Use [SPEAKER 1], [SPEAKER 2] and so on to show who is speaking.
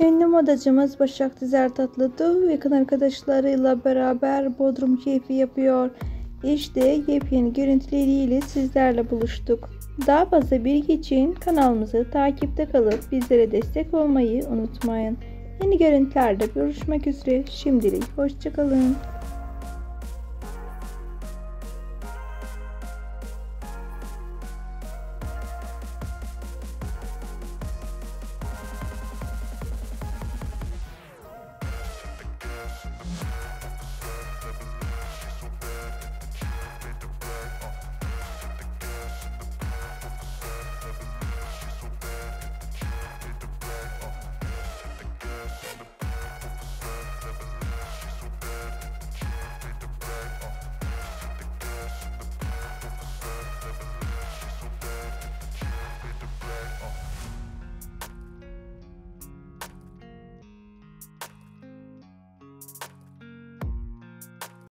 [SPEAKER 1] Ünlü modacımız Başak Dizer Tatlıtuğ yakın arkadaşlarıyla beraber Bodrum keyfi yapıyor. İşte yepyeni görüntüleriyle sizlerle buluştuk. Daha fazla bilgi için kanalımızı takipte kalıp bizlere destek olmayı unutmayın. Yeni görüntülerde görüşmek üzere. Şimdilik hoşçakalın.